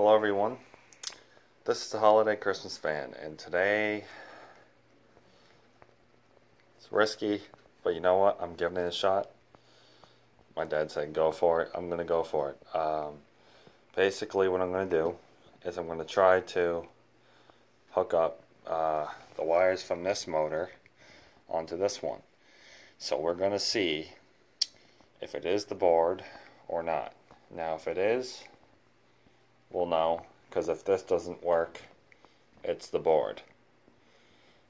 Hello everyone. This is the Holiday Christmas Fan and today it's risky, but you know what? I'm giving it a shot. My dad said go for it. I'm going to go for it. Um, basically what I'm going to do is I'm going to try to hook up uh, the wires from this motor onto this one. So we're going to see if it is the board or not. Now if it is, we'll know because if this doesn't work, it's the board.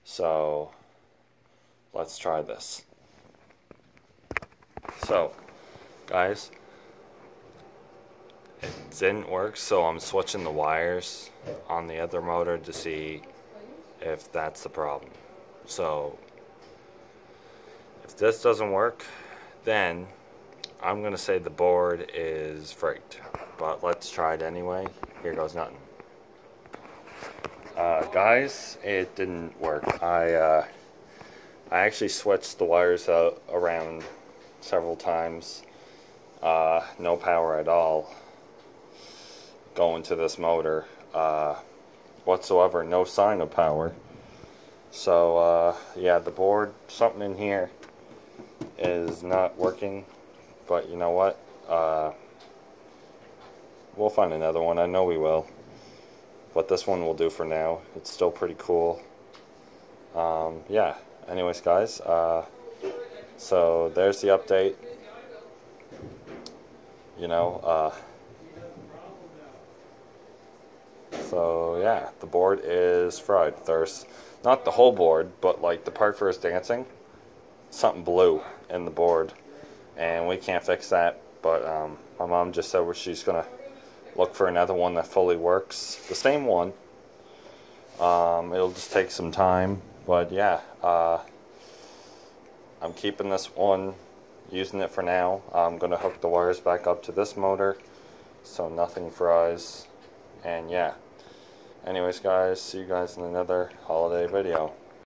So let's try this. So guys, it didn't work so I'm switching the wires on the other motor to see if that's the problem. So if this doesn't work, then I'm going to say the board is freaked, but let's try it anyway. Here goes nothing. Uh, guys, it didn't work. I uh, I actually switched the wires out around several times. Uh, no power at all going to this motor uh, whatsoever. No sign of power. So uh, yeah, the board, something in here is not working but you know what? Uh, we'll find another one. I know we will. But this one will do for now. It's still pretty cool. Um, yeah. Anyways, guys. Uh, so there's the update. You know. Uh, so yeah, the board is fried. There's not the whole board, but like the part for his dancing. Something blew in the board and we can't fix that. But um, my mom just said she's gonna look for another one that fully works, the same one. Um, it'll just take some time, but yeah, uh, I'm keeping this one, using it for now. I'm gonna hook the wires back up to this motor, so nothing fries, and yeah. Anyways, guys, see you guys in another holiday video.